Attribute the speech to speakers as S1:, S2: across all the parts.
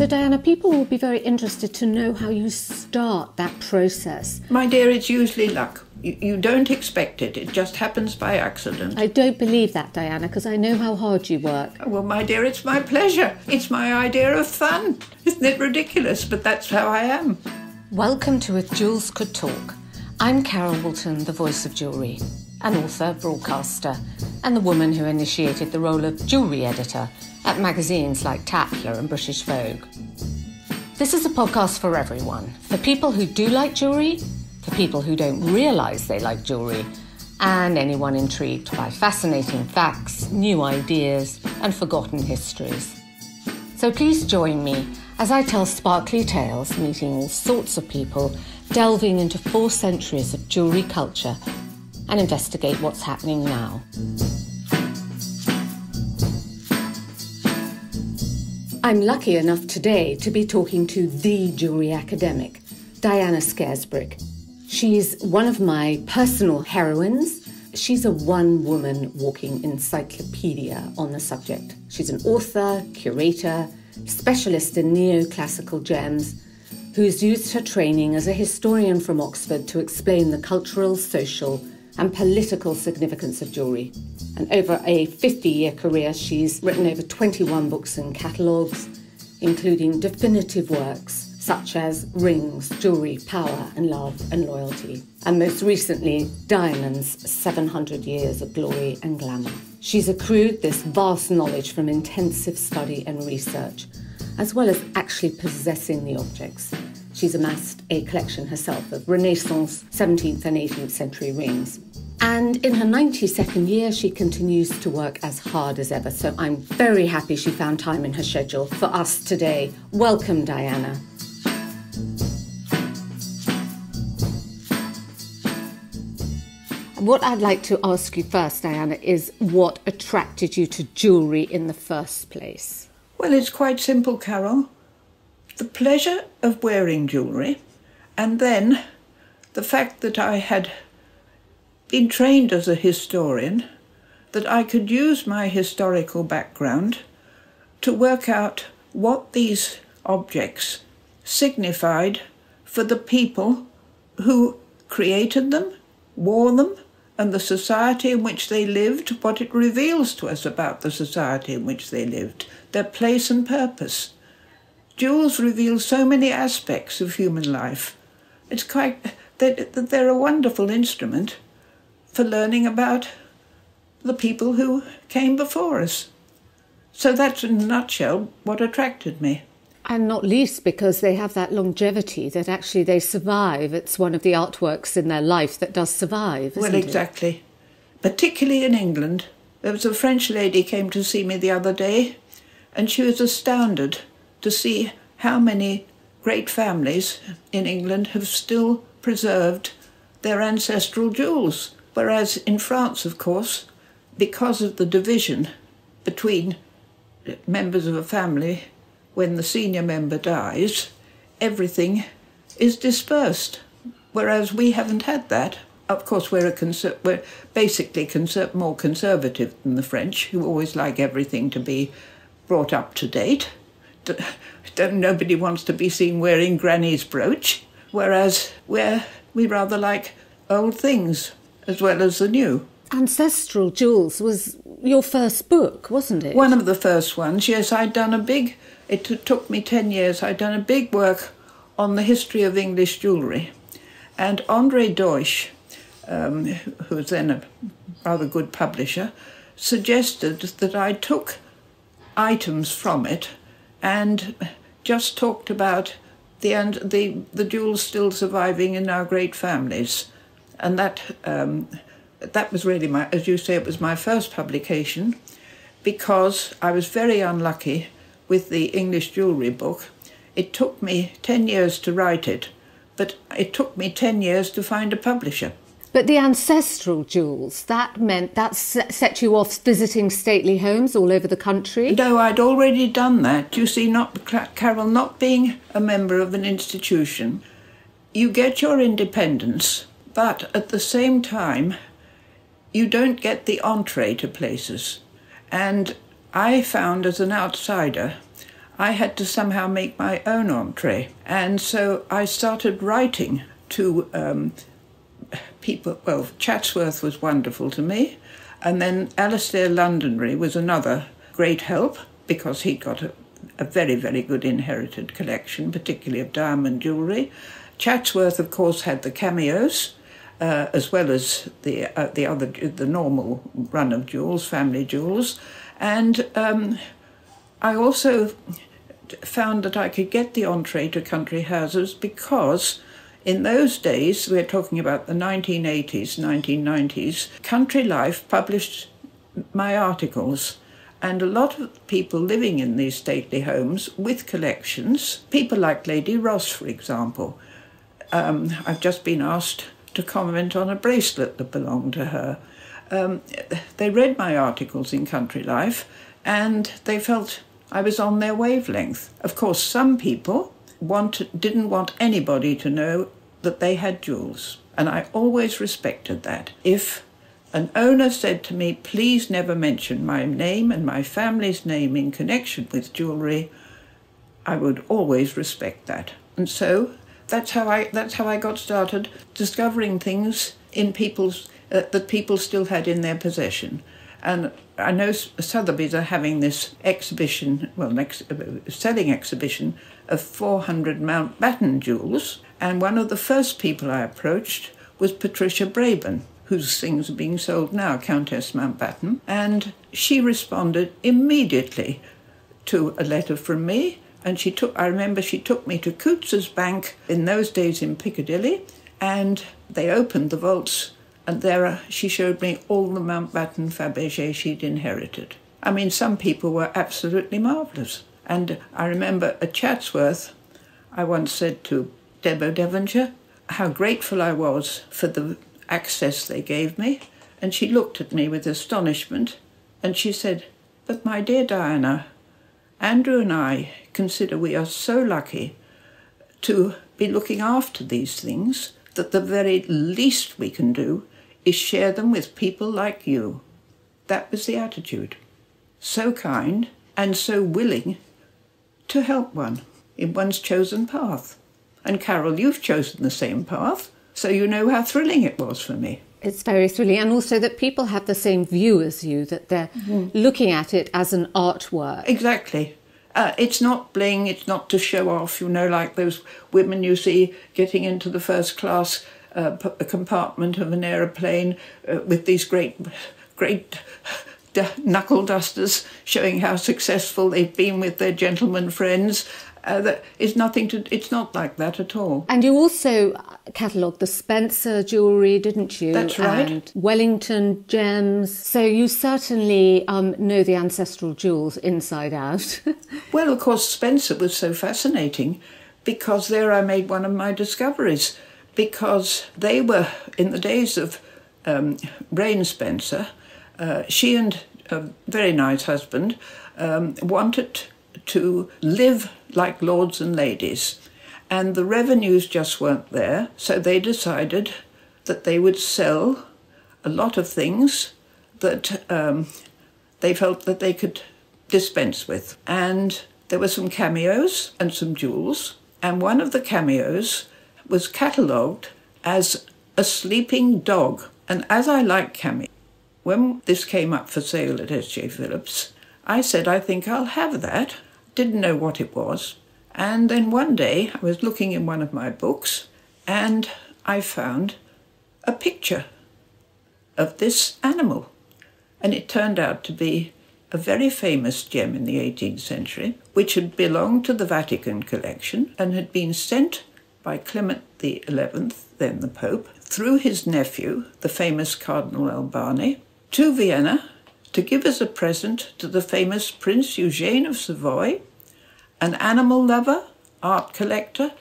S1: So, Diana, people will be very interested to know how you start that process.
S2: My dear, it's usually luck. You, you don't expect it, it just happens by accident.
S1: I don't believe that, Diana, because I know how hard you work.
S2: Well, my dear, it's my pleasure. It's my idea of fun. Isn't it ridiculous? But that's how I am.
S1: Welcome to If Jewels Could Talk. I'm Carol Woolton, the voice of jewellery, an author, broadcaster, and the woman who initiated the role of jewellery editor at magazines like Tatler and British Vogue. This is a podcast for everyone for people who do like jewellery, for people who don't realise they like jewellery, and anyone intrigued by fascinating facts, new ideas, and forgotten histories. So please join me as I tell sparkly tales, meeting all sorts of people, delving into four centuries of jewellery culture, and investigate what's happening now. I'm lucky enough today to be talking to the jewellery academic, Diana Scarisbrick. She's one of my personal heroines. She's a one woman walking encyclopedia on the subject. She's an author, curator, specialist in neoclassical gems, who's used her training as a historian from Oxford to explain the cultural, social, and political significance of jewellery. And over a 50 year career, she's written over 21 books and catalogues, including definitive works such as Rings, Jewellery, Power and Love and Loyalty, and most recently, Diamonds 700 Years of Glory and Glamour. She's accrued this vast knowledge from intensive study and research, as well as actually possessing the objects. She's amassed a collection herself of Renaissance, 17th, and 18th century rings. And in her 92nd year, she continues to work as hard as ever. So I'm very happy she found time in her schedule for us today. Welcome, Diana. What I'd like to ask you first, Diana, is what attracted you to jewellery in the first place?
S2: Well, it's quite simple, Carol. The pleasure of wearing jewellery, and then the fact that I had been trained as a historian, that I could use my historical background to work out what these objects signified for the people who created them, wore them, and the society in which they lived, what it reveals to us about the society in which they lived, their place and purpose. Jewels reveal so many aspects of human life. It's quite, they're a wonderful instrument for learning about the people who came before us. So that's in a nutshell what attracted me.
S1: And not least because they have that longevity that actually they survive. It's one of the artworks in their life that does survive.
S2: well, exactly.
S1: It?
S2: Particularly in England. There was a French lady came to see me the other day, and she was astounded to see how many great families in England have still preserved their ancestral jewels. Whereas in France, of course, because of the division between members of a family, when the senior member dies, everything is dispersed. Whereas we haven't had that. Of course, we're, we're basically conser- more conservative than the French, who always like everything to be brought up to date. Don't, nobody wants to be seen wearing Granny's brooch. Whereas we're, we rather like old things as well as the new.
S1: Ancestral Jewels was your first book, wasn't it?
S2: One of the first ones, yes. I'd done a big, it took me 10 years, I'd done a big work on the history of English jewellery. And Andre Deutsch, um, who was then a rather good publisher, suggested that I took items from it and just talked about the, and the, the jewels still surviving in our great families and that um, that was really my, as you say, it was my first publication, because I was very unlucky with the English jewellery book. It took me ten years to write it, but it took me ten years to find a publisher.
S1: But the ancestral jewels, that meant that set you off visiting stately homes all over the country?
S2: No, I'd already done that. You see, not Carol, not being a member of an institution, you get your independence but at the same time, you don't get the entree to places. And I found as an outsider, I had to somehow make my own entree. And so I started writing to um, people. Well, Chatsworth was wonderful to me. And then Alastair Londonderry was another great help because he'd got a, a very, very good inherited collection, particularly of diamond jewellery. Chatsworth, of course, had the cameos. Uh, as well as the uh, the other the normal run of jewels, family jewels, and um, I also found that I could get the entree to country houses because in those days, we're talking about the 1980s, 1990s, Country Life published my articles. And a lot of people living in these stately homes with collections, people like Lady Ross, for example. Um, I've just been asked to comment on a bracelet that belonged to her. Um, they read my articles in Country Life and they felt I was on their wavelength. Of course, some people want, didn't want anybody to know that they had jewels, and I always respected that. If an owner said to me, please never mention my name and my family's name in connection with jewellery, I would always respect that. And so that's how I that's how I got started discovering things in people's uh, that people still had in their possession. And I know Sotheby's are having this exhibition, well, ex- uh, selling exhibition of 400 Mountbatten jewels. And one of the first people I approached was Patricia Brabourne, whose things are being sold now, Countess Mountbatten. And she responded immediately to a letter from me. And she took, I remember she took me to Coutts's Bank in those days in Piccadilly, and they opened the vaults and there uh, she showed me all the Mountbatten Fabergé she'd inherited. I mean, some people were absolutely marvellous. And I remember at Chatsworth, I once said to Debo Devonshire how grateful I was for the access they gave me. And she looked at me with astonishment and she said, But my dear Diana, Andrew and I consider we are so lucky to be looking after these things that the very least we can do is share them with people like you. That was the attitude. So kind and so willing to help one in one's chosen path. And Carol, you've chosen the same path, so you know how thrilling it was for me.
S1: It's very thrilling, and also that people have the same view as you, that they're mm. looking at it as an artwork.
S2: Exactly. Uh, it's not bling, it's not to show off, you know, like those women you see getting into the first class uh, compartment of an aeroplane uh, with these great, great knuckle dusters showing how successful they've been with their gentlemen friends. Uh, that is nothing to. It's not like that at all.
S1: And you also catalogued the Spencer jewellery, didn't you?
S2: That's right.
S1: And Wellington gems. So you certainly um, know the ancestral jewels inside out.
S2: well, of course, Spencer was so fascinating because there I made one of my discoveries because they were, in the days of um, Raine Spencer, uh, she and a very nice husband um, wanted to live like lords and ladies. And the revenues just weren't there, so they decided that they would sell a lot of things that um, they felt that they could dispense with. And there were some cameos and some jewels. And one of the cameos was catalogued as a sleeping dog. And as I like cameos, when this came up for sale at S.J. Phillips, I said, I think I'll have that. Didn't know what it was. And then one day I was looking in one of my books and I found a picture of this animal. And it turned out to be a very famous gem in the 18th century, which had belonged to the Vatican collection and had been sent by Clement XI, then the Pope, through his nephew, the famous Cardinal Albani, to Vienna to give as a present to the famous Prince Eugene of Savoy, an animal lover, art collector,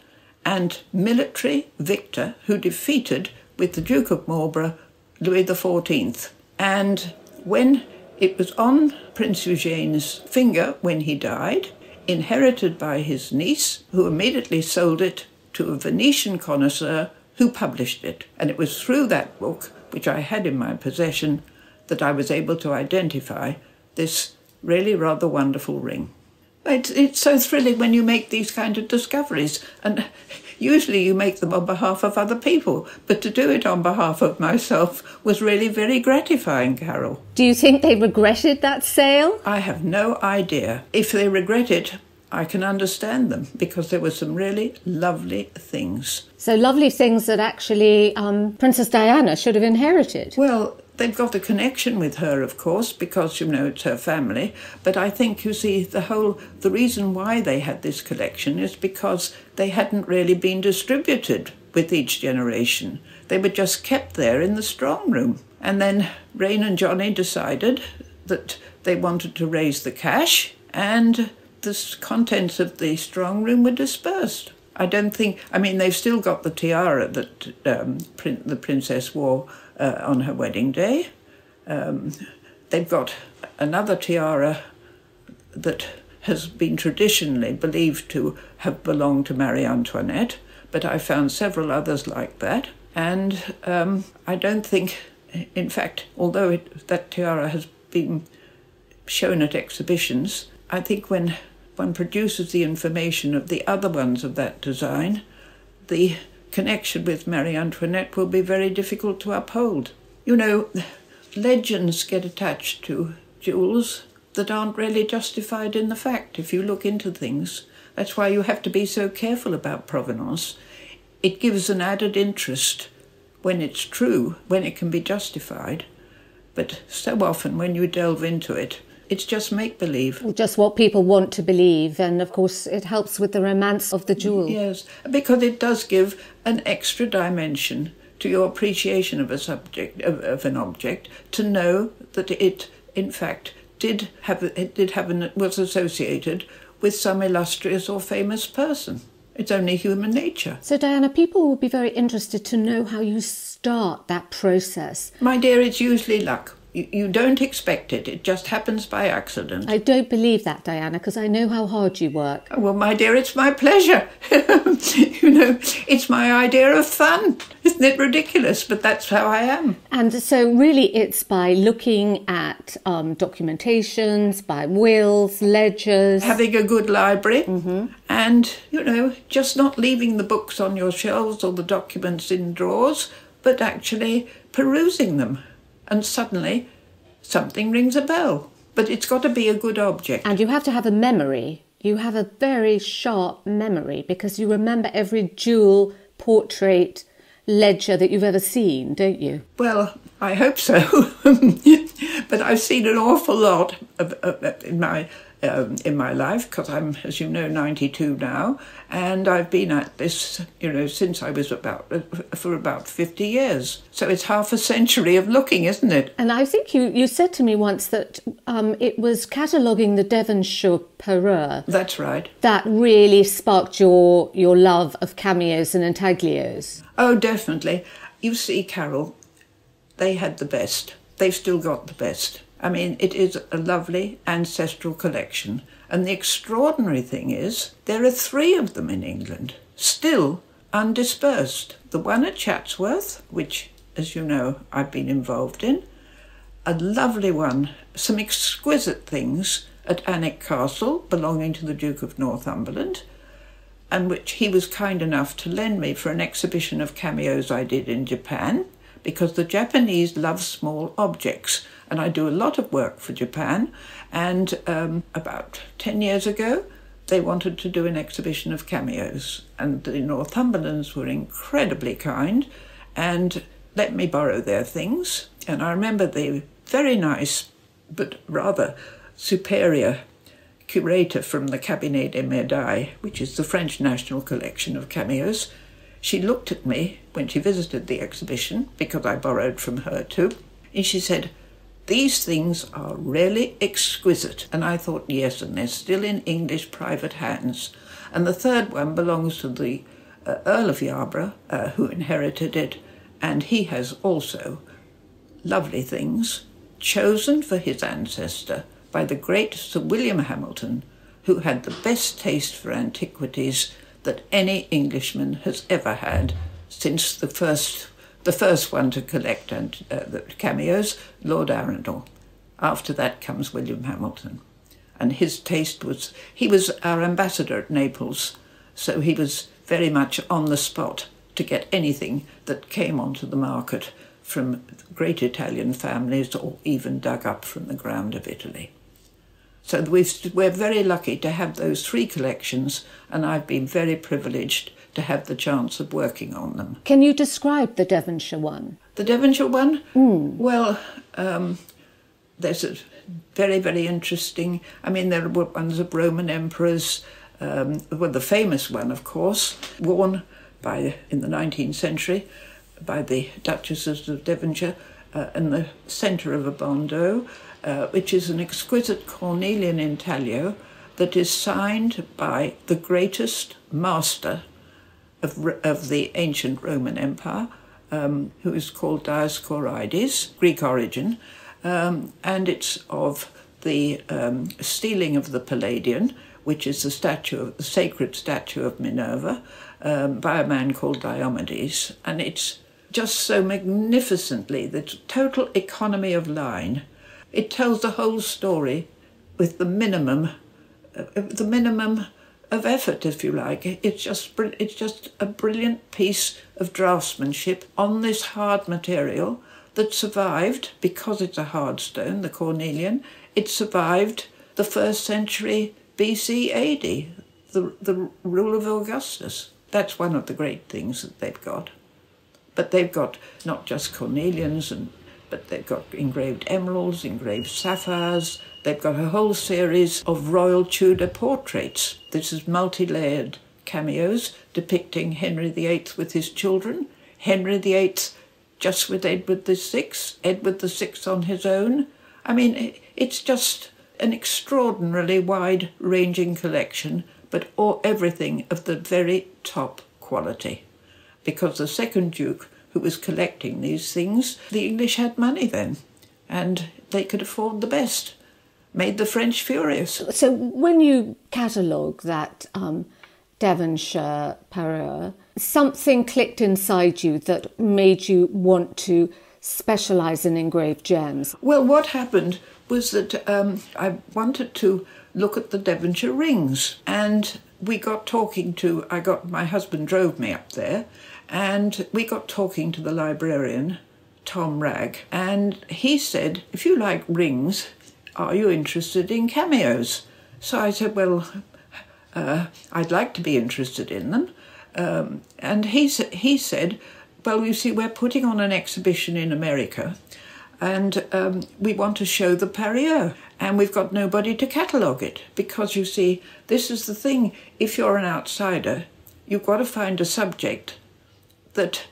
S2: and military victor who defeated, with the Duke of Marlborough, Louis XIV. And when it was on Prince Eugene's finger when he died, inherited by his niece, who immediately sold it to a Venetian connoisseur who published it. And it was through that book, which I had in my possession, that I was able to identify this really rather wonderful ring. It's, it's so thrilling when you make these kind of discoveries, and usually you make them on behalf of other people, but to do it on behalf of myself was really very gratifying, Carol.
S1: Do you think they regretted that sale?
S2: I have no idea. If they regret it, I can understand them because there were some really lovely things.
S1: So lovely things that actually um, Princess Diana should have inherited.
S2: Well, they've got a connection with her, of course, because you know it's her family. But I think you see the whole the reason why they had this collection is because they hadn't really been distributed with each generation. They were just kept there in the strong room. And then Raine and Johnny decided that they wanted to raise the cash and the contents of the strong room were dispersed. I don't think, I mean, they've still got the tiara that um, the princess wore uh, on her wedding day. Um, they've got another tiara that has been traditionally believed to have belonged to Marie Antoinette, but I found several others like that. And um, I don't think, in fact, although it, that tiara has been shown at exhibitions, I think when one produces the information of the other ones of that design, the connection with Marie Antoinette will be very difficult to uphold. You know, legends get attached to jewels that aren't really justified in the fact if you look into things. That's why you have to be so careful about provenance. It gives an added interest when it's true, when it can be justified. But so often when you delve into it, it's just make believe.
S1: Just what people want to believe, and of course, it helps with the romance of the jewel.
S2: Yes, because it does give an extra dimension to your appreciation of a subject of, of an object to know that it, in fact, did have it did have an, was associated with some illustrious or famous person. It's only human nature.
S1: So, Diana, people will be very interested to know how you start that process.
S2: My dear, it's usually luck. You, you don't expect it, it just happens by accident.
S1: I don't believe that, Diana, because I know how hard you work.
S2: Oh, well, my dear, it's my pleasure. you know, it's my idea of fun. Isn't it ridiculous? But that's how I am.
S1: And so, really, it's by looking at um, documentations, by wills, ledgers.
S2: Having a good library, mm-hmm. and, you know, just not leaving the books on your shelves or the documents in drawers, but actually perusing them and suddenly something rings a bell. But it's got to be a good object.
S1: And you have to have a memory. You have a very sharp memory because you remember every jewel, portrait, ledger that you've ever seen, don't you?
S2: Well, I hope so. but I've seen an awful lot of, of, in my um, in my life because I'm, as you know, 92 now, and I've been at this, you know, since I was about uh, for about 50 years. So it's half a century of looking, isn't it?
S1: And I think you, you said to me once that um, it was cataloguing the Devonshire parure.
S2: That's right.
S1: That really sparked your your love of cameos and intaglios.
S2: Oh, definitely. You see, Carol, they had the best. They've still got the best. I mean, it is a lovely ancestral collection. And the extraordinary thing is, there are three of them in England, still undispersed. The one at Chatsworth, which, as you know, I've been involved in, a lovely one, some exquisite things at Alnwick Castle, belonging to the Duke of Northumberland, and which he was kind enough to lend me for an exhibition of cameos I did in Japan, because the Japanese love small objects and I do a lot of work for Japan. And um, about 10 years ago, they wanted to do an exhibition of cameos, and the Northumberlands were incredibly kind and let me borrow their things. And I remember the very nice but rather superior curator from the Cabinet des Médailles, which is the French national collection of cameos. She looked at me when she visited the exhibition, because I borrowed from her too, and she said, these things are really exquisite. And I thought, yes, and they're still in English private hands. And the third one belongs to the uh, Earl of Yarborough, uh, who inherited it, and he has also lovely things chosen for his ancestor by the great Sir William Hamilton, who had the best taste for antiquities that any Englishman has ever had since the first the first one to collect and, uh, the cameos, Lord Arundel. After that comes William Hamilton. and his taste was he was our ambassador at Naples, so he was very much on the spot to get anything that came onto the market from great Italian families or even dug up from the ground of Italy. So we're very lucky to have those three collections, and I've been very privileged to have the chance of working on them.
S1: Can you describe the Devonshire one?
S2: The Devonshire one?
S1: Mm.
S2: Well, um, there's a very, very interesting. I mean, there were ones of Roman emperors. Um, well, the famous one, of course, worn by in the 19th century by the Duchesses of Devonshire uh, in the centre of a bandeau, uh, which is an exquisite cornelian intaglio that is signed by the greatest master of, of the ancient Roman Empire, um, who is called Dioscorides, Greek origin, um, and it's of the um, stealing of the Palladium, which is the statue, the sacred statue of Minerva, um, by a man called Diomedes, and it's just so magnificently the total economy of line. It tells the whole story with the minimum, uh, the minimum of effort, if you like. It's just it's just a brilliant piece of draftsmanship on this hard material that survived because it's a hard stone, the cornelian. It survived the first century BC AD, the the rule of Augustus. That's one of the great things that they've got. But they've got not just cornelians, and but they've got engraved emeralds, engraved sapphires. They've got a whole series of royal Tudor portraits. This is multi-layered cameos depicting Henry VIII with his children, Henry VIII just with Edward VI, Edward VI on his own. I mean, it's just an extraordinarily wide-ranging collection but all, everything of the very top quality. Because the second Duke, who was collecting these things, the English had money then, and they could afford the best. Made the French furious.
S1: So when you catalogue that um, Devonshire parure, something clicked inside you that made you want to specialise in engraved gems?
S2: Well, what happened was that um, I wanted to look at the Devonshire rings. And we got talking to, I got, my husband drove me up there, and we got talking to the librarian, Tom Wragg, and he said, if you like rings, are you interested in cameos? So I said, well, uh, I'd like to be interested in them. Um, and he, he said, well, you see, we're putting on an exhibition in America and um, we want to show the parure and we've got nobody to catalogue it because you see this is the thing if you're an outsider you've got to find a subject that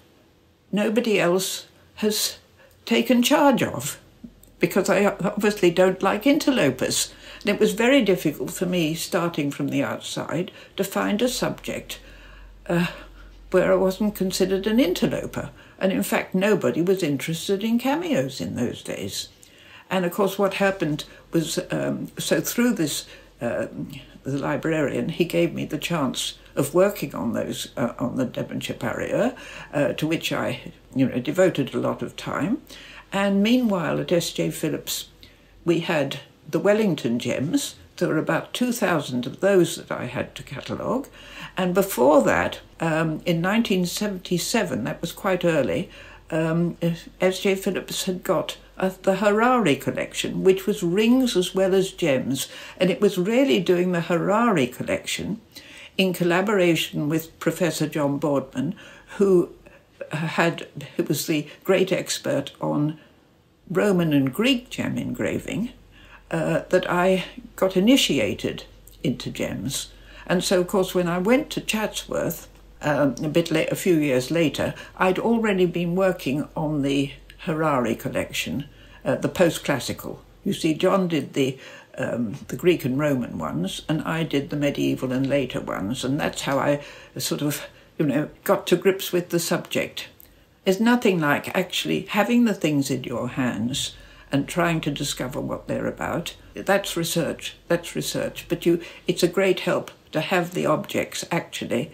S2: nobody else has taken charge of because I obviously don't like interlopers. And it was very difficult for me, starting from the outside, to find a subject uh, where I wasn't considered an interloper. And in fact, nobody was interested in cameos in those days. And of course, what happened was um, so through this, uh, the librarian, he gave me the chance of working on those uh, on the Devonshire Parure, uh, to which I, you know, devoted a lot of time. And meanwhile, at S.J. Phillips, we had the Wellington gems. There were about 2,000 of those that I had to catalogue. And before that, um, in 1977, that was quite early, um, S.J. Phillips had got uh, the Harari collection, which was rings as well as gems. And it was really doing the Harari collection in collaboration with Professor John Boardman, who had who was the great expert on Roman and Greek gem engraving, uh, that I got initiated into gems. And so, of course, when I went to Chatsworth, um, a bit late, a few years later, I'd already been working on the Harari collection, uh, the post-classical. You see, John did the um, the Greek and Roman ones, and I did the medieval and later ones, and that's how I sort of, you know, got to grips with the subject. There's nothing like actually having the things in your hands and trying to discover what they're about. That's research. That's research. But you, it's a great help to have the objects actually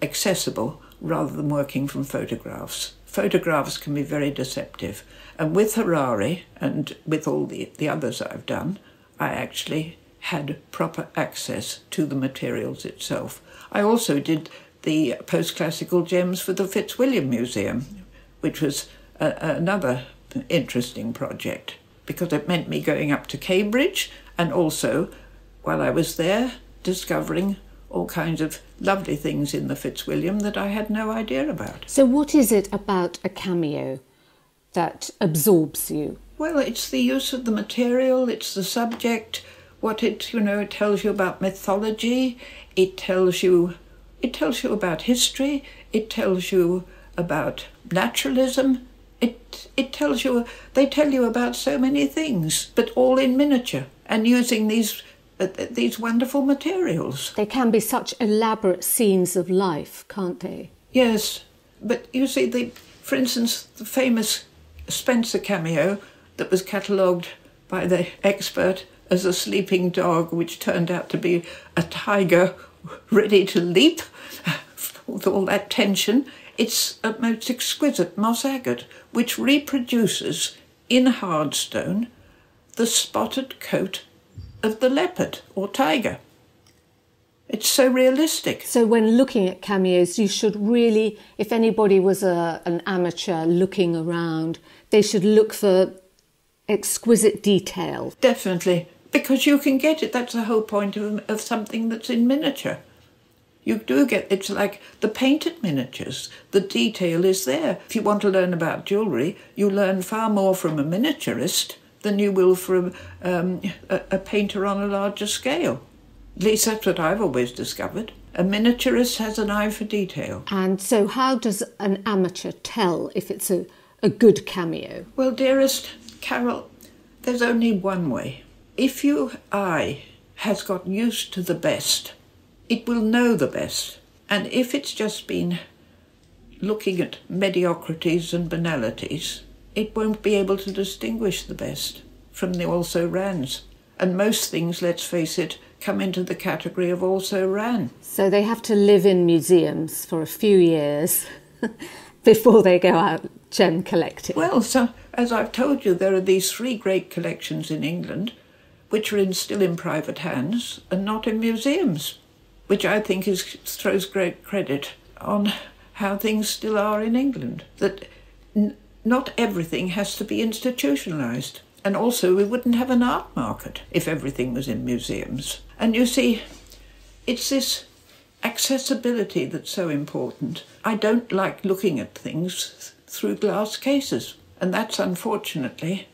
S2: accessible rather than working from photographs. Photographs can be very deceptive. And with Harari and with all the, the others I've done, I actually had proper access to the materials itself. I also did the post-classical gems for the Fitzwilliam Museum, which was a, another interesting project because it meant me going up to Cambridge and also, while I was there, discovering all kinds of lovely things in the Fitzwilliam that I had no idea about.
S1: So, what is it about a cameo that absorbs you?
S2: Well, it's the use of the material, it's the subject, what it, you know, it tells you about mythology, it tells you it tells you about history, it tells you about naturalism, it it tells you they tell you about so many things, but all in miniature and using these uh, these wonderful materials.
S1: They can be such elaborate scenes of life, can't they?
S2: Yes, but you see, the for instance, the famous Spencer cameo that was catalogued by the expert as a sleeping dog, which turned out to be a tiger ready to leap with all that tension. It's a most exquisite moss agate, which reproduces in hardstone the spotted coat of the leopard or tiger. It's so realistic.
S1: So, when looking at cameos, you should really, if anybody was a, an amateur looking around, they should look for exquisite detail.
S2: Definitely, because you can get it. That's the whole point of, of something that's in miniature. You do get it's like the painted miniatures. The detail is there. If you want to learn about jewellery, you learn far more from a miniaturist than you will from um, a, a painter on a larger scale. At least that's what I've always discovered. A miniaturist has an eye for detail.
S1: And so, how does an amateur tell if it's a, a good cameo?
S2: Well, dearest Carol, there's only one way. If your eye has got used to the best, it will know the best. And if it's just been looking at mediocrities and banalities, it won't be able to distinguish the best from the also rans. And most things, let's face it, come into the category of also ran.
S1: So they have to live in museums for a few years before they go out gem collecting.
S2: Well, so as I've told you, there are these three great collections in England which are in, still in private hands and not in museums, which I think is, throws great credit on how things still are in England. That not everything has to be institutionalised. And also, we wouldn't have an art market if everything was in museums. And you see, it's this accessibility that's so important. I don't like looking at things through glass cases, and that's unfortunately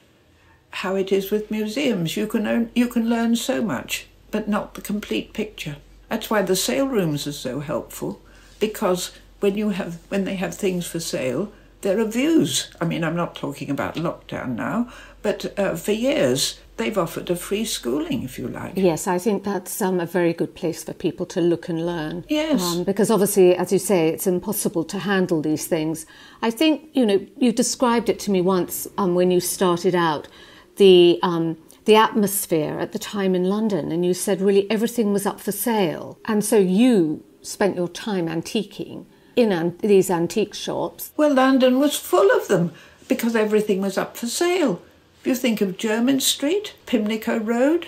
S2: how it is with museums. You can own, you can learn so much, but not the complete picture. That's why the sale rooms are so helpful, because when you have when they have things for sale, there are views. I mean, I'm not talking about lockdown now, but uh, for years they've offered a free schooling, if you like.
S1: Yes, I think that's um, a very good place for people to look and learn.
S2: Yes.
S1: Um, because obviously, as you say, it's impossible to handle these things. I think, you know, you described it to me once um, when you started out the um, the atmosphere at the time in London, and you said really everything was up for sale, and so you spent your time antiquing in an- these antique shops.
S2: Well, London was full of them because everything was up for sale. If you think of Jermyn Street, Pimlico Road,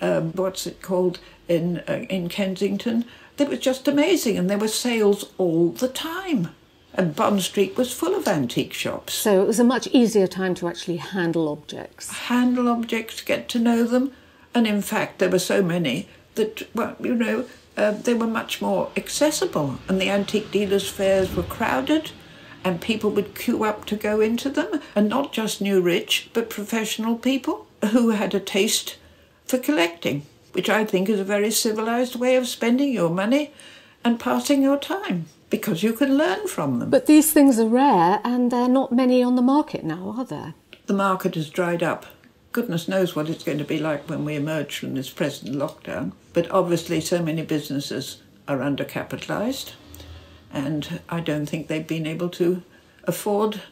S2: um, what's it called in uh, in Kensington, that was just amazing, and there were sales all the time. And Bond Street was full of antique shops.
S1: So it was a much easier time to actually handle objects.
S2: Handle objects, get to know them, and in fact, there were so many that, well, you know, uh, they were much more accessible, and the antique dealers' fairs were crowded, and people would queue up to go into them, and not just new rich, but professional people who had a taste for collecting, which I think is a very civilized way of spending your money and passing your time because you can learn from them.
S1: But these things are rare, and there are not many on the market now, are there?
S2: the market has dried up. Goodness knows what it's going to be like when we emerge from this present lockdown. But obviously, so many businesses are undercapitalised, and I don't think they've been able to afford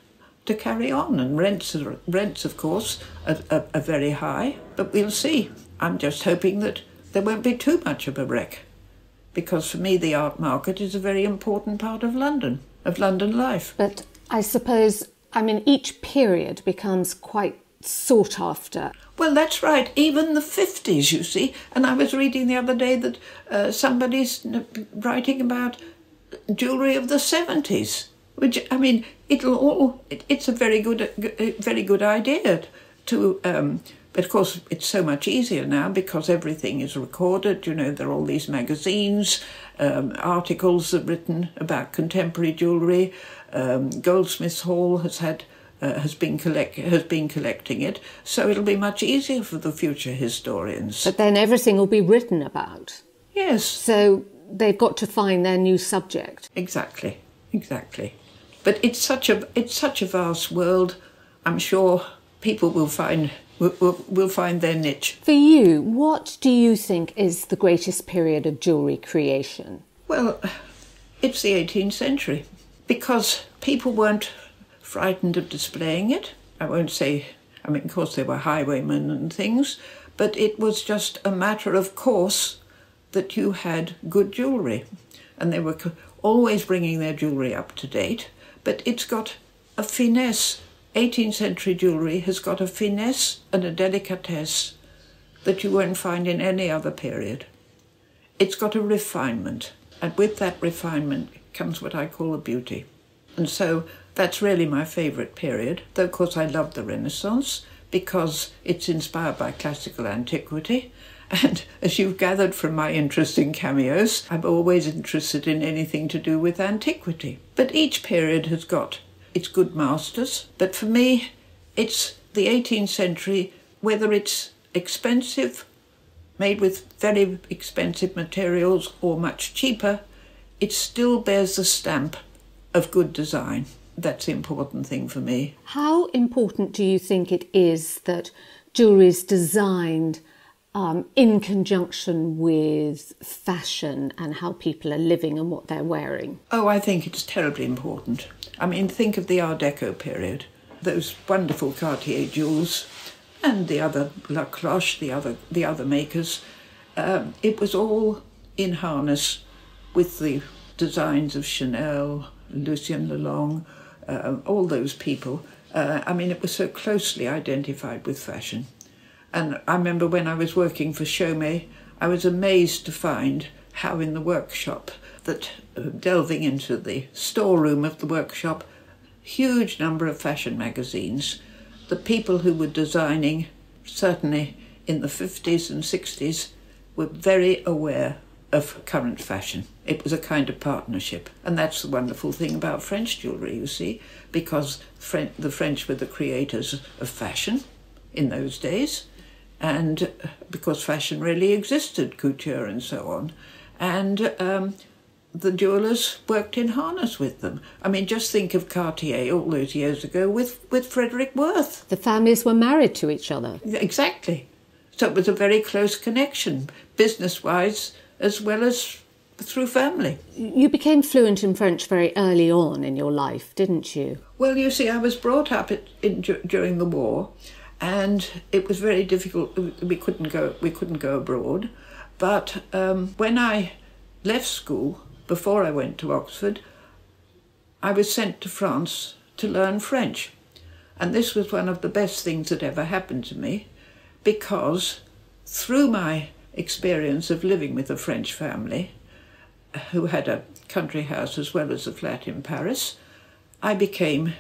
S2: to carry on. And rents, are, rents of course, are, are, are very high. But we'll see. I'm just hoping that there won't be too much of a wreck, because for me, the art market is a very important part of London, of London life.
S1: But I suppose, I mean, each period becomes quite sought after.
S2: Well, that's right. Even the 50s, you see. And I was reading the other day that uh, somebody's writing about jewellery of the 70s, which, I mean, it'll all, it, it's a very good, very good idea to, um, but of course, it's so much easier now because everything is recorded. You know, there are all these magazines, um, articles are written about contemporary jewellery. Um, Goldsmiths Hall has had uh, has been collect has been collecting it, so it'll be much easier for the future historians.
S1: But then everything will be written about.
S2: Yes.
S1: So they've got to find their new subject.
S2: Exactly, exactly. But it's such a it's such a vast world. I'm sure people will find will, will, find their niche.
S1: For you, what do you think is the greatest period of jewellery creation?
S2: Well, it's the 18th century because people weren't frightened of displaying it. I won't say, I mean, of course, there were highwaymen and things, but it was just a matter of course that you had good jewellery. And they were always bringing their jewellery up to date, but it's got a finesse. 18th century jewellery has got a finesse and a delicatesse that you won't find in any other period. It's got a refinement, and with that refinement comes what I call a beauty. And so that's really my favourite period, though of course I love the Renaissance because it's inspired by classical antiquity. And as you've gathered from my interest in cameos, I'm always interested in anything to do with antiquity. But each period has got its good masters. But for me, it's the 18th century, whether it's expensive, made with very expensive materials, or much cheaper, it still bears the stamp of good design that's the important thing for me.
S1: How important do you think it is that jewellery is designed um, in conjunction with fashion and how people are living and what they're wearing?
S2: Oh, I think it's terribly important. I mean, think of the Art Deco period, those wonderful Cartier jewels, and the other Lacloche, the other the other makers. Um, it was all in harness with the designs of Chanel, Lucien Lelong, uh, all those people. Uh, I mean, it was so closely identified with fashion. And I remember when I was working for Chaumet, I was amazed to find how in the workshop that uh, delving into the storeroom of the workshop, huge number of fashion magazines. The people who were designing, certainly in the 50s and 60s, were very aware of current fashion. It was a kind of partnership. And that's the wonderful thing about French jewellery, you see, because the French were the creators of fashion in those days, and because fashion really existed, couture and so on. And um, the jewellers worked in harness with them. I mean, just think of Cartier all those years ago with, with Frederick Worth.
S1: The families were married to each other.
S2: Exactly. So it was a very close connection, business wise as well as through family.
S1: You became fluent in French very early on in your life, didn't you?
S2: Well, you see, I was brought up in, in, during the war, and it was very difficult. We couldn't go. We couldn't go abroad. But um, when I left school, before I went to Oxford, I was sent to France to learn French, and this was one of the best things that ever happened to me, because through my experience of living with a French family who had a country house as well as a flat in Paris, I became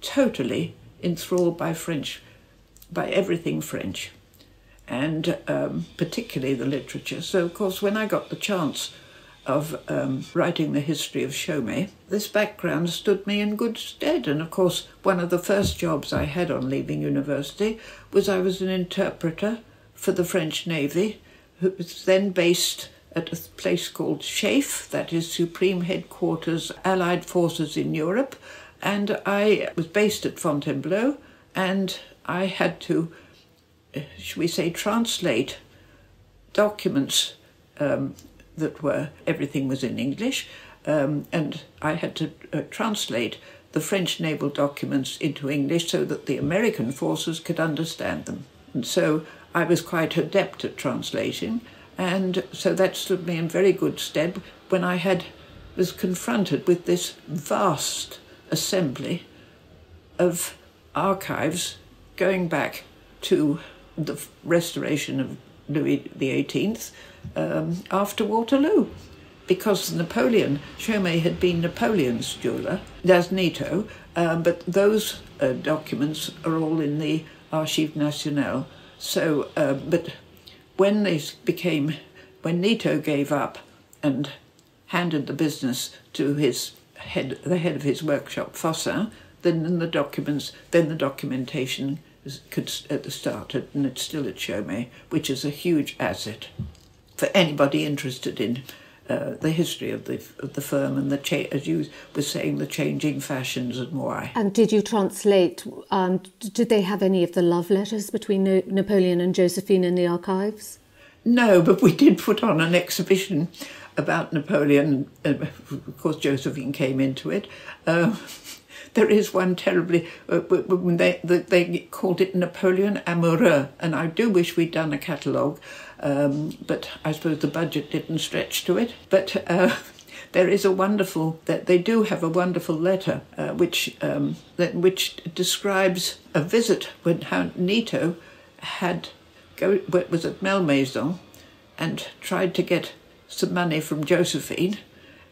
S2: totally enthralled by French, by everything French, and um, particularly the literature. So, of course, when I got the chance of um, writing the history of Chaumet, this background stood me in good stead. And of course, one of the first jobs I had on leaving university was I was an interpreter for the French Navy who was then based at a place called SHAEF, that is Supreme Headquarters Allied Forces in Europe. And I was based at Fontainebleau, and I had to, uh, should we say, translate documents um, that were, everything was in English, um, and I had to uh, translate the French naval documents into English so that the American forces could understand them. And so I was quite adept at translating, and so that stood me in very good stead when I had was confronted with this vast assembly of archives going back to the restoration of Louis XVIII um, after Waterloo. Because Napoleon, Chaumet had been Napoleon's jeweller, as Nitot, um, but those uh, documents are all in the Archives Nationales. So, uh, but when they became, when Nitot gave up and handed the business to his head, the head of his workshop, Fossin, then the documents, then the documentation could at the start, and it's still at Chaumet, which is a huge asset for anybody interested in uh, the history of the of the firm and the cha- as you were saying the changing fashions and why.
S1: And did you translate? Um, did they have any of the love letters between no- Napoleon and Josephine in the archives?
S2: No, but we did put on an exhibition about Napoleon. Uh, of course, Josephine came into it. Uh, there is one terribly uh, when they they called it Napoleon Amoureux, and I do wish we'd done a catalogue, um, but I suppose the budget didn't stretch to it. But uh, there is a wonderful that they do have a wonderful letter uh, which um, that, which describes a visit when how Nitot had go was at Malmaison and tried to get some money from Josephine,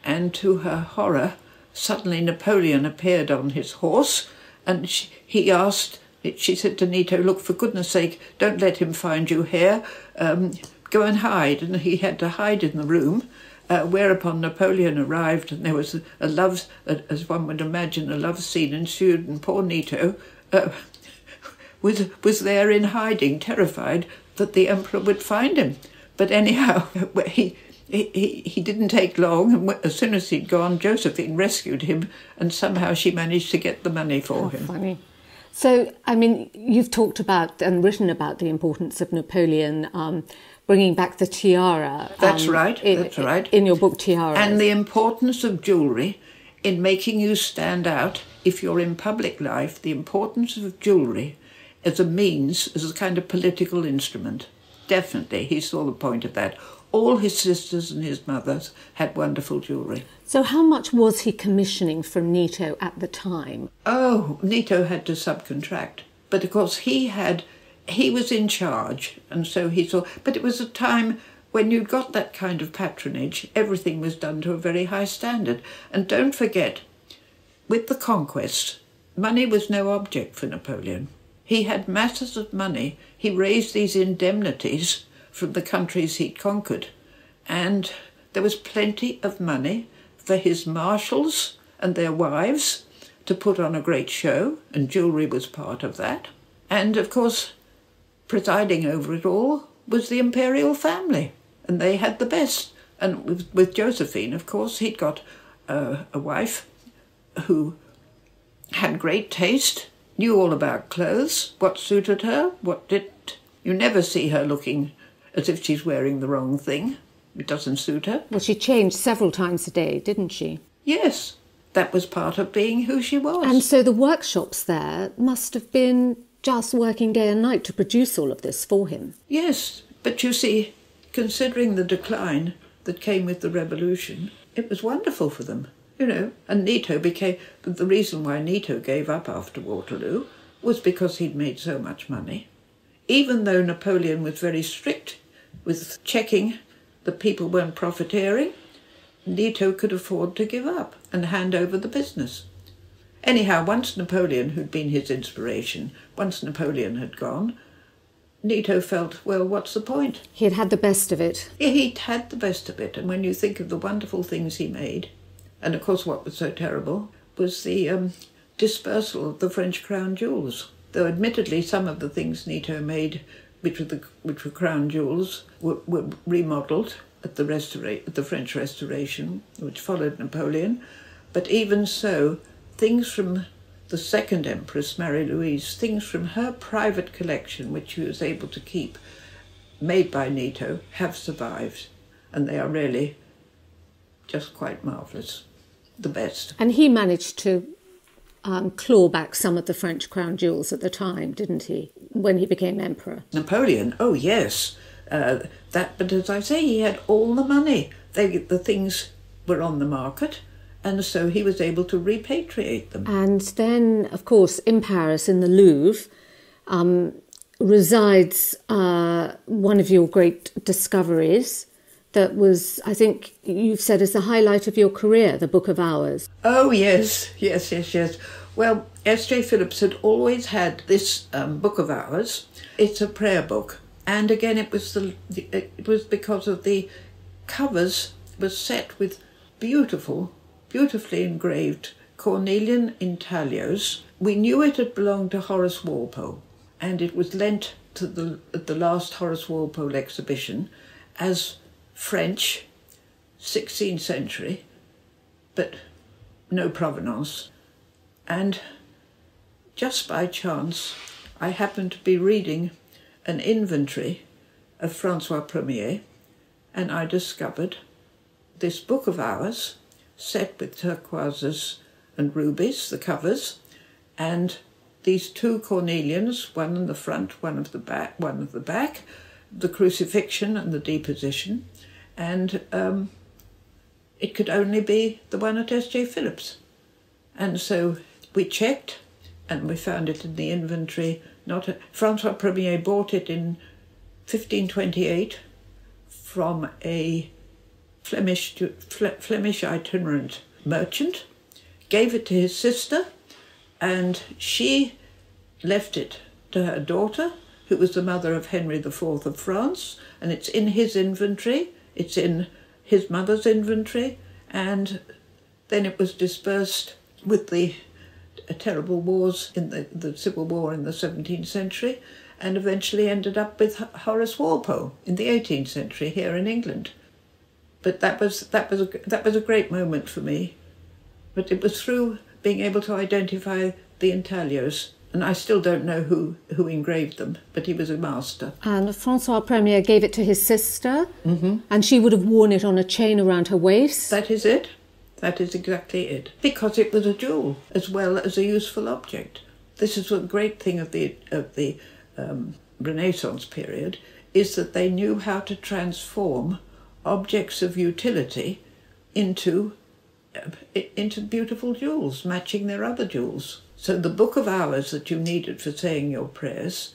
S2: and to her horror suddenly Napoleon appeared on his horse, and she, he asked, she said to Nitot, Look, for goodness sake, don't let him find you here. Um, go and hide. And he had to hide in the room. Uh, whereupon Napoleon arrived, and there was a, a love, a, as one would imagine, a love scene ensued, and poor Nitot uh, was was there in hiding, terrified that the emperor would find him. But anyhow, he he, he, didn't take long, and as soon as he'd gone, Josephine rescued him, and somehow she managed to get the money for him.
S1: Funny. So, I mean, you've talked about and written about the importance of Napoleon um, bringing back the tiara.
S2: That's
S1: um,
S2: right.
S1: In,
S2: that's right.
S1: In your book, Tiara.
S2: And the importance of jewellery in making you stand out if you're in public life, the importance of jewellery as a means, as a kind of political instrument. Definitely, he saw the point of that all his sisters and his mothers had wonderful jewellery.
S1: So, how much was he commissioning from Nitot at the time?
S2: Oh, Nitot had to subcontract, but of course he had, he was in charge, and so he saw. But it was a time when you got that kind of patronage, everything was done to a very high standard. And don't forget, with the conquest, money was no object for Napoleon. He had masses of money. He raised these indemnities from the countries he'd conquered. And there was plenty of money for his marshals and their wives to put on a great show, and jewellery was part of that. And of course, presiding over it all was the imperial family, and they had the best. And with, with Josephine, of course, he'd got uh, a wife who had great taste, knew all about clothes, what suited her, what didn't. You never see her looking as if she's wearing the wrong thing. It doesn't suit her.
S1: Well, she changed several times a day, didn't she?
S2: Yes, that was part of being who she was.
S1: And so the workshops there must have been just working day and night to produce all of this for him.
S2: Yes, but you see, considering the decline that came with the revolution, it was wonderful for them, you know. And Nitot became the reason why Nitot gave up after Waterloo was because he'd made so much money. Even though Napoleon was very strict with checking that people weren't profiteering, Nitot could afford to give up and hand over the business. Anyhow, once Napoleon, who'd been his inspiration, once Napoleon had gone, Nitot felt, well, what's the point?
S1: He had had the best of it.
S2: He'd had the best of it, and when you think of the wonderful things he made, and of course what was so terrible was the um, dispersal of the French crown jewels. Though admittedly some of the things Nitot made, which were, the, which were crown jewels, were, were remodeled at the, restora- at the French Restoration, which followed Napoleon. But even so, things from the second Empress, Marie Louise, things from her private collection, which she was able to keep, made by Nitot, have survived. And they are really just quite marvellous. The best.
S1: And he managed to um, claw back some of the French crown jewels at the time, didn't he, when he became emperor?
S2: Napoleon, oh yes. Uh, that, but as I say, he had all the money. They, the things were on the market, and so he was able to repatriate them.
S1: And then, of course, in Paris, in the Louvre, um, resides uh, one of your great discoveries that was, I think you've said, is the highlight of your career, the Book of Hours.
S2: Oh, yes, yes, yes, yes. Well, S.J. Phillips had always had this um, Book of hours. It's a prayer book. And again, it was the it was because of the covers was set with beautiful, beautifully engraved cornelian intaglios. We knew it had belonged to Horace Walpole, and it was lent to the the last Horace Walpole exhibition as French, 16th century, but no provenance. And just by chance, I happened to be reading an inventory of Francois Premier, and I discovered this book of hours, set with turquoises and rubies, the covers, and these two cornelians, one in the front, one of the back, one of the back, the crucifixion and the deposition, and um, it could only be the one at S.J. Phillips. And so we checked and we found it in the inventory. Not a, Francois Premier bought it in 1528 from a Flemish, Flemish itinerant merchant, gave it to his sister, and she left it to her daughter, who was the mother of Henry IV of France, and it's in his inventory. It's in his mother's inventory, and then it was dispersed with the terrible wars in the, the Civil War in the 17th century, and eventually ended up with Horace Walpole in the 18th century here in England. But that was that was a, that was a great moment for me. But it was through being able to identify the intaglios and I still don't know who, who engraved them, but he was a master.
S1: And Francois Premier gave it to his sister,
S2: mm-hmm.
S1: and she would have worn it on a chain around her waist.
S2: That is it. That is exactly it. Because it was a jewel as well as a useful object. This is the great thing of the of the um, Renaissance period is that they knew how to transform objects of utility into uh, into beautiful jewels, matching their other jewels. So the book of hours that you needed for saying your prayers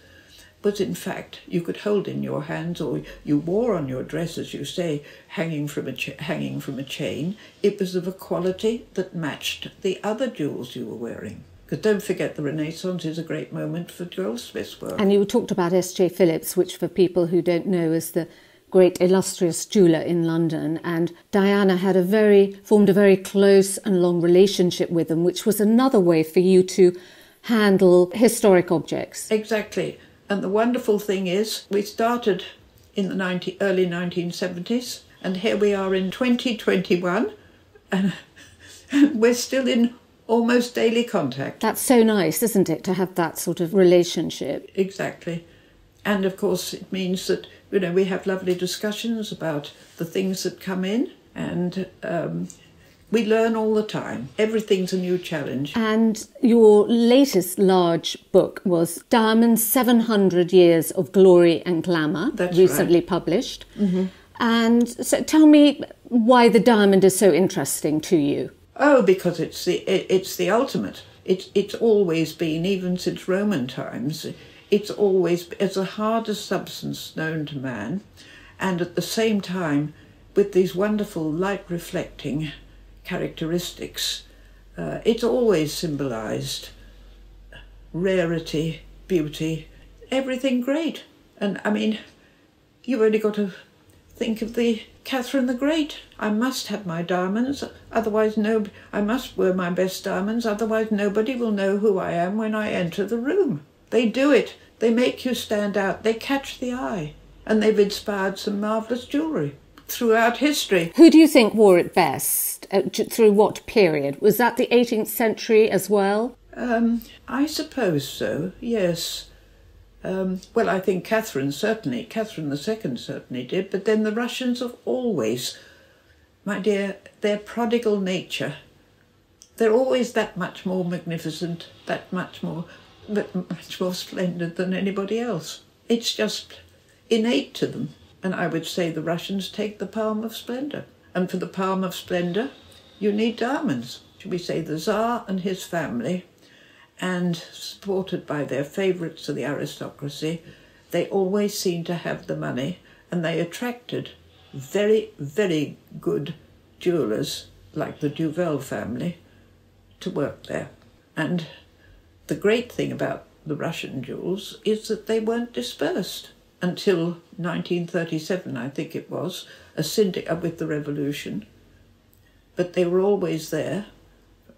S2: was in fact you could hold in your hands or you wore on your dress as you say hanging from a hanging from a chain it was of a quality that matched the other jewels you were wearing because don't forget the renaissance is a great moment for goldsmiths work
S1: and you talked about sj phillips which for people who don't know is the great illustrious jeweler in London, and Diana had a very formed a very close and long relationship with him, which was another way for you to handle historic objects.
S2: Exactly. And the wonderful thing is, we started in the 90, early 1970s, and here we are in 2021, and we're still in almost daily contact.
S1: That's so nice, isn't it, to have that sort of relationship?
S2: Exactly. And of course, it means that you know we have lovely discussions about the things that come in, and um, we learn all the time. Everything's a new challenge.
S1: And your latest large book was Diamond's 700 Years of Glory and Glamour,
S2: That's
S1: recently
S2: right.
S1: published.
S2: Mm-hmm.
S1: And so tell me why the diamond is so interesting to you.
S2: Oh, because it's the it, it's the ultimate. It's it's always been, even since Roman times, it's always it's the hardest substance known to man, and at the same time, with these wonderful light reflecting characteristics, uh, it's always symbolized rarity, beauty, everything great. And I mean, you've only got to think of the Catherine the Great. I must have my diamonds, otherwise no. I must wear my best diamonds, otherwise nobody will know who I am when I enter the room. They do it. They make you stand out. They catch the eye. And they've inspired some marvellous jewellery throughout history.
S1: Who do you think wore it best? Uh, through what period? Was that the 18th century as well?
S2: Um, I suppose so, yes. Um, well, I think Catherine certainly, Catherine II certainly did, but then the Russians have always, my dear, their prodigal nature, they're always that much more magnificent, that much more but much more splendid than anybody else. It's just innate to them. And I would say the Russians take the palm of splendor. And for the palm of splendor, you need diamonds. Should we say the Tsar and his family and supported by their favourites of the aristocracy, they always seemed to have the money and they attracted very, very good jewellers like the Duval family to work there. And the great thing about the Russian jewels is that they weren't dispersed until 1937, I think it was, a syndicate uh, with the revolution. But they were always there,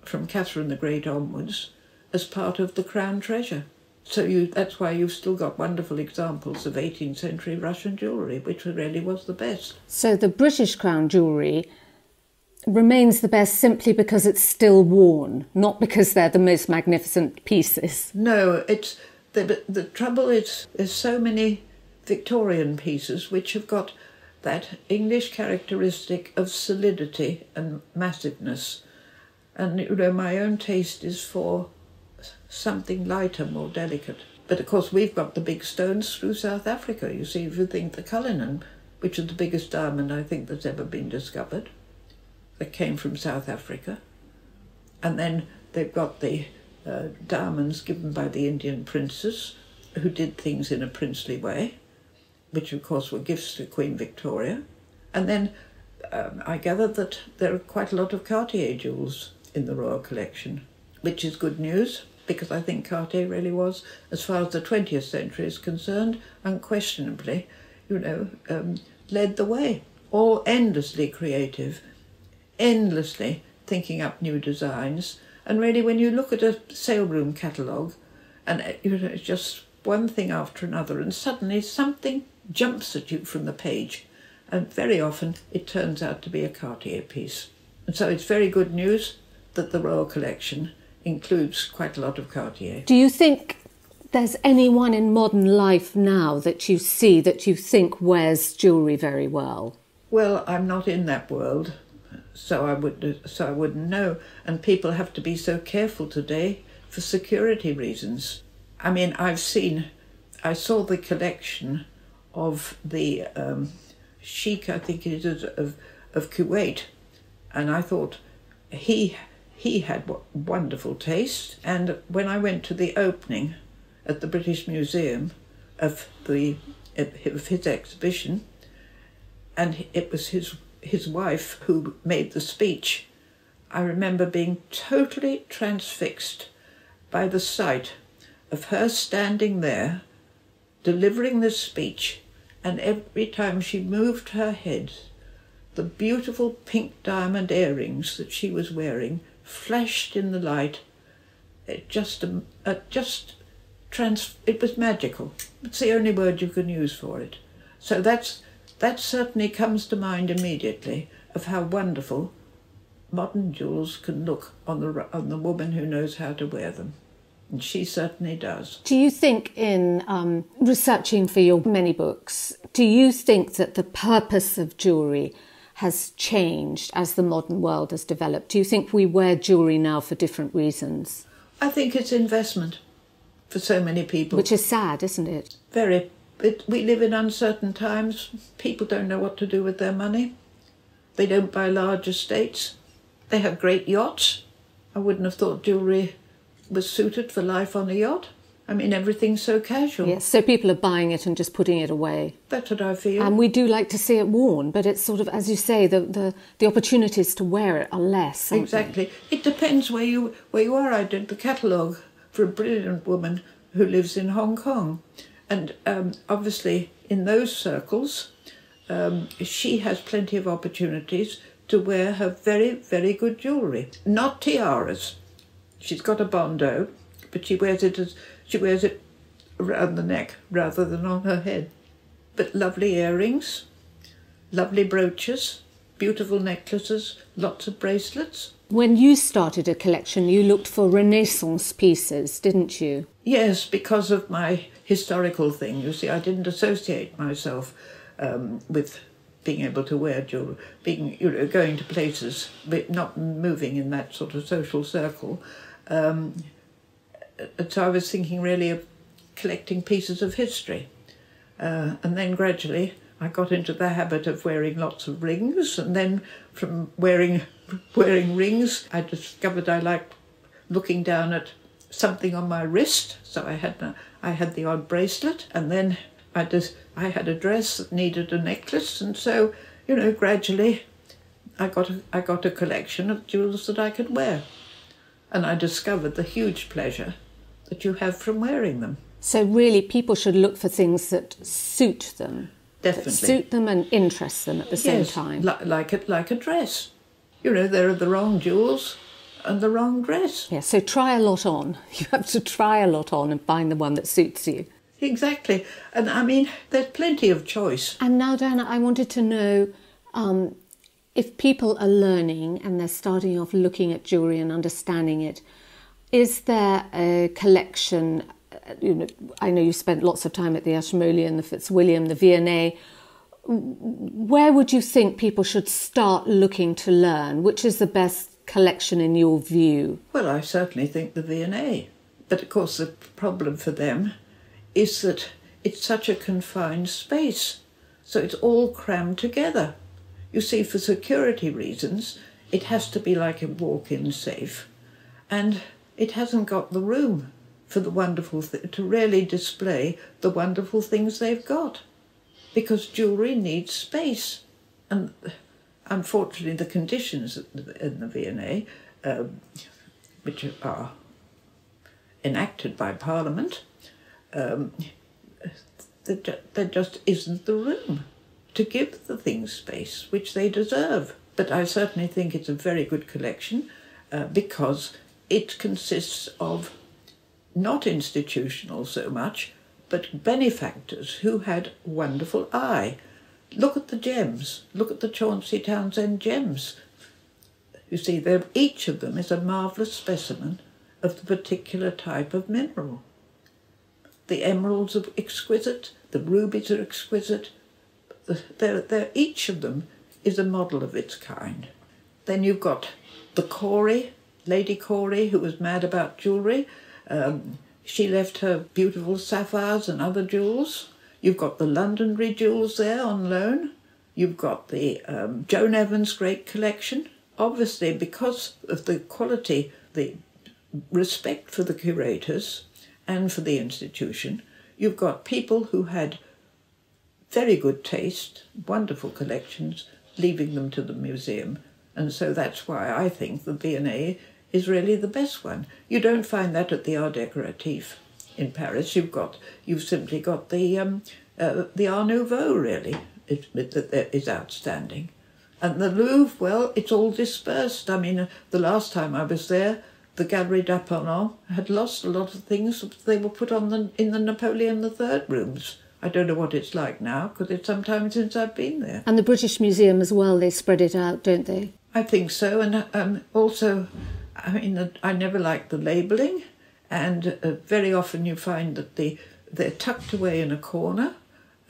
S2: from Catherine the Great onwards, as part of the crown treasure. So you, that's why you've still got wonderful examples of 18th century Russian jewellery, which really was the best.
S1: So the British crown jewellery remains the best simply because it's still worn, not because they're the most magnificent pieces.
S2: No, it's the, the trouble is there's so many Victorian pieces which have got that English characteristic of solidity and massiveness. And you know, my own taste is for something lighter, more delicate. But of course, we've got the big stones through South Africa. You see, if you think the Cullinan, which is the biggest diamond I think that's ever been discovered, that came from South Africa. And then they've got the uh, diamonds given by the Indian princes, who did things in a princely way, which of course were gifts to Queen Victoria. And then um, I gather that there are quite a lot of Cartier jewels in the royal collection, which is good news because I think Cartier really was, as far as the 20th century is concerned, unquestionably, you know, um, led the way. All endlessly creative, endlessly thinking up new designs. And really, when you look at a sale room catalogue, and uh, you know, it's just one thing after another, and suddenly something jumps at you from the page. And very often it turns out to be a Cartier piece. And so it's very good news that the Royal Collection includes quite a lot of Cartier.
S1: Do you think there's anyone in modern life now that you see that you think wears jewellery very well?
S2: Well, I'm not in that world, so I would so I wouldn't know. And people have to be so careful today for security reasons. I mean, I've seen, I saw the collection of the um, Sheikh, I think it is, of of Kuwait, and I thought he he had wonderful taste. And when I went to the opening at the British Museum of the of his exhibition, and it was his his wife who made the speech, I remember being totally transfixed by the sight of her standing there delivering this speech, and every time she moved her head, the beautiful pink diamond earrings that she was wearing flashed in the light. It just, um, uh, just trans. It was magical. It's the only word you can use for it. So that's that certainly comes to mind immediately of how wonderful modern jewels can look on the on the woman who knows how to wear them. And she certainly does.
S1: Do you think, in um, researching for your many books, do you think that the purpose of jewellery has changed as the modern world has developed? Do you think we wear jewellery now for different reasons?
S2: I think it's investment for so many people.
S1: Which is sad, isn't it?
S2: Very. It, we live in uncertain times. People don't know what to do with their money. They don't buy large estates. They have great yachts. I wouldn't have thought jewellery was suited for life on a yacht. I mean, everything's so casual.
S1: Yes, so people are buying it and just putting it away.
S2: That's what I feel.
S1: And we do like to see it worn, but it's sort of, as you say, the, the, the opportunities to wear it are less.
S2: Exactly. They? It depends where you where you are. I did the catalogue for a brilliant woman who lives in Hong Kong, and um, obviously in those circles, um, she has plenty of opportunities to wear her very very good jewellery, not tiaras. She's got a bandeau, but she wears it as she wears it around the neck rather than on her head. But lovely earrings, lovely brooches, beautiful necklaces, lots of bracelets.
S1: When you started a collection, you looked for Renaissance pieces, didn't you?
S2: Yes, because of my historical thing. You see, I didn't associate myself um, with being able to wear jewelry, being you know going to places, but not moving in that sort of social circle. Um, so I was thinking really of collecting pieces of history. Uh, and then gradually I got into the habit of wearing lots of rings, and then from wearing wearing rings, I discovered I liked looking down at something on my wrist, so I had I had the odd bracelet, and then I just I had a dress that needed a necklace, and so you know gradually I got a, I got a collection of jewels that I could wear, and I discovered the huge pleasure that you have from wearing them.
S1: So really, people should look for things that suit them,
S2: Definitely
S1: suit them and interest them at the same
S2: yes,
S1: time.
S2: li- like a, like a dress. You know, there are the wrong jewels and the wrong dress.
S1: Yeah, so try a lot on. You have to try a lot on and find the one that suits you.
S2: Exactly. And I mean, there's plenty of choice.
S1: And now, Diana, I wanted to know um, if people are learning and they're starting off looking at jewellery and understanding it, is there a collection? uh, You know, I know you spent lots of time at the Ashmolean, the Fitzwilliam, the V&A. Where would you think people should start looking to learn? Which is the best collection in your view?
S2: Well, I certainly think the V&A. But of course, the problem for them is that it's such a confined space. So it's all crammed together. You see, for security reasons, it has to be like a walk in safe. And it hasn't got the room for the wonderful th- to really display the wonderful things they've got. Because jewellery needs space. And unfortunately, the conditions in the V&A, um, which are enacted by Parliament, um, there just isn't the room to give the things space which they deserve. But I certainly think it's a very good collection uh, because it consists of not institutional so much, but benefactors who had wonderful eye. Look at the gems. Look at the Chauncy Townshend gems. You see, each of them is a marvellous specimen of the particular type of mineral. The emeralds are exquisite, the rubies are exquisite. The- They're, they're, each of them is a model of its kind. Then you've got the Cory, Lady Cory, who was mad about jewellery. Um, she left her beautiful sapphires and other jewels. You've got the Londonderry jewels there on loan. You've got the um, Joan Evans Great Collection. Obviously, because of the quality, the respect for the curators and for the institution, you've got people who had very good taste, wonderful collections, leaving them to the museum. And so that's why I think the V&A is really the best one. You don't find that at the Arts Décoratifs in Paris. You've got, you've simply got the um, uh, the Art Nouveau really it, it, that is outstanding. And the Louvre, well, it's all dispersed. I mean, uh, the last time I was there, the Galerie d'Apollon had lost a lot of things. They were put on the, in the Napoleon III rooms. I don't know what it's like now because it's some time since I've been there.
S1: And the British Museum as well, they spread it out, don't they?
S2: I think so, and um, also, I mean, I never liked the labelling, and uh, very often you find that the they're tucked away in a corner,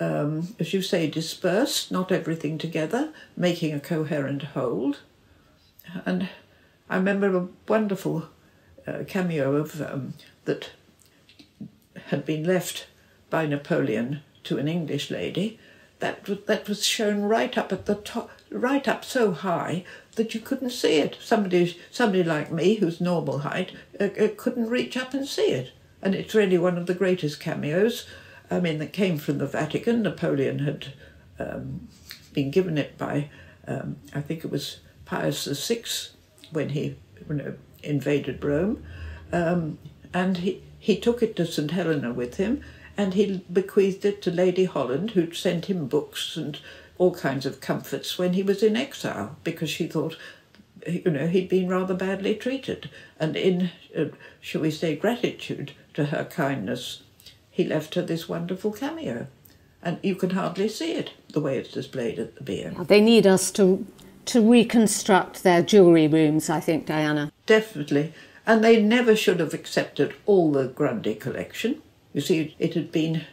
S2: um, as you say, dispersed, not everything together, making a coherent whole. And I remember a wonderful uh, cameo of um, that had been left by Napoleon to an English lady. That that was shown right up at the top, right up so high that you couldn't see it. Somebody, somebody like me, who's normal height, uh, uh, couldn't reach up and see it. And it's really one of the greatest cameos. I mean, that came from the Vatican. Napoleon had um, been given it by, um, I think it was Pius VI, when he you know, invaded Rome. Um, and he, he took it to St. Helena with him and he bequeathed it to Lady Holland, who'd sent him books and all kinds of comforts when he was in exile because she thought, you know, he'd been rather badly treated. And in, uh, shall we say, gratitude to her kindness, he left her this wonderful cameo. And you can hardly see it the way it's displayed at the BM.
S1: They need us to to reconstruct their jewellery rooms, I think, Diana.
S2: Definitely. And they never should have accepted all the Grundy collection. You see, it had been,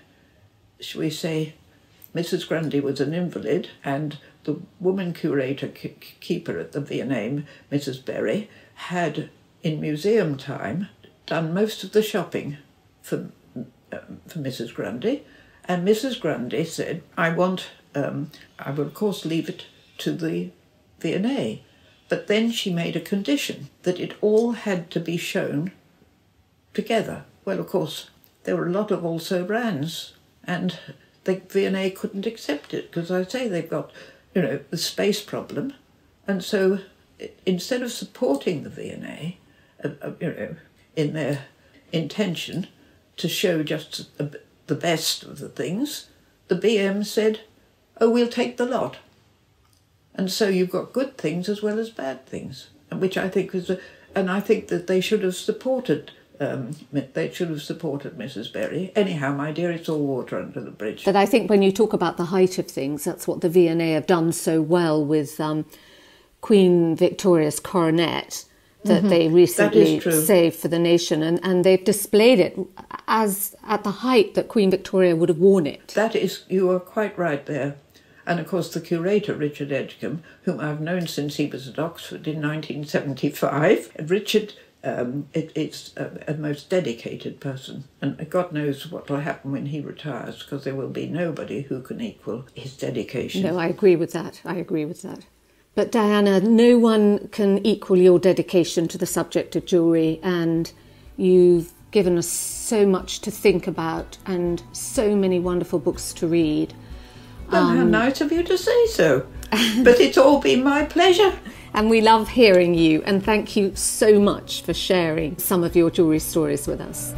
S2: shall we say, Mrs. Grundy was an invalid, and the woman curator keeper at the V&A, Mrs. Bury, had, in museum time, done most of the shopping for, um, for Mrs. Grundy. And Mrs. Grundy said, I want, um, I will of course leave it to the V&A. But then she made a condition that it all had to be shown together. Well, of course, there were a lot of also brands, and the V&A couldn't accept it because I say they've got, you know, the space problem, and so instead of supporting the V&A, uh, uh, you know, in their intention to show just the best of the things, the BM said, "Oh, we'll take the lot." And so you've got good things as well as bad things, which I think is, a, and I think that they should have supported um, they should have supported Mrs. Bury. Anyhow, my dear, it's all water under the bridge.
S1: But I think when you talk about the height of things, that's what the V&A have done so well with um, Queen Victoria's coronet that mm-hmm. they recently saved for the nation, and, and they've displayed it as at the height that Queen Victoria would have worn it.
S2: That is, you are quite right there. And of course, the curator, Richard Edgcumbe, whom I've known since he was at Oxford in 1975, Richard um, it, it's a, a, most dedicated person, and God knows what will happen when he retires, because there will be nobody who can equal his dedication.
S1: No, I agree with that. I agree with that. But Diana, no one can equal your dedication to the subject of jewellery, and you've given us so much to think about and so many wonderful books to read.
S2: Well, um, how nice of you to say so. but it's all been my pleasure.
S1: And we love hearing you, and thank you so much for sharing some of your jewellery stories with us.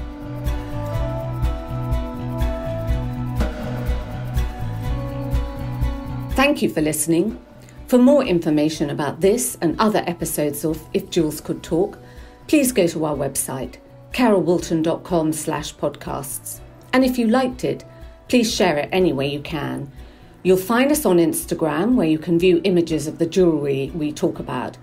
S1: Thank you for listening. For more information about this and other episodes of If Jewels Could Talk, please go to our website, carolwoolton.com slash podcasts. And if you liked it, please share it any way you can You'll find us on Instagram where you can view images of the jewellery we talk about.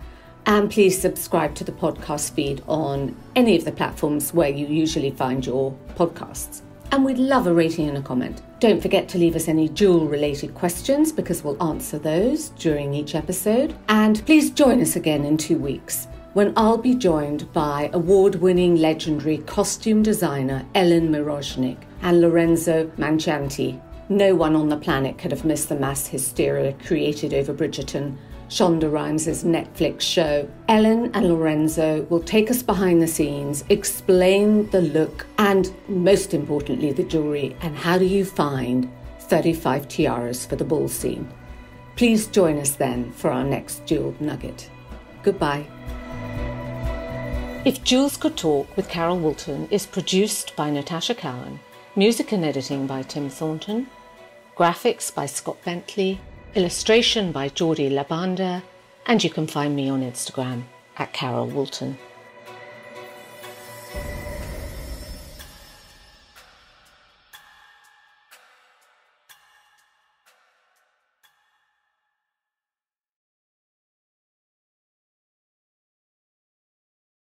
S1: And please subscribe to the podcast feed on any of the platforms where you usually find your podcasts. And we'd love a rating and a comment. Don't forget to leave us any jewel related questions because we'll answer those during each episode. And please join us again in two weeks when I'll be joined by award winning legendary costume designer Ellen Mirojnick and Lorenzo Mancianti no one on the planet could have missed the mass hysteria created over Bridgerton, Shonda Rhimes' Netflix show. Ellen and Lorenzo will take us behind the scenes, explain the look, and most importantly, the jewellery, and how do you find 35 tiaras for the ball scene. Please join us then for our next Jeweled Nugget. Goodbye. If Jewels Could Talk with Carol Woolton is produced by Natasha Cowan, music and editing by Tim Thornton, graphics by Scott Bentley, illustration by Jordi Labanda, and you can find me on Instagram at Carol Woolton.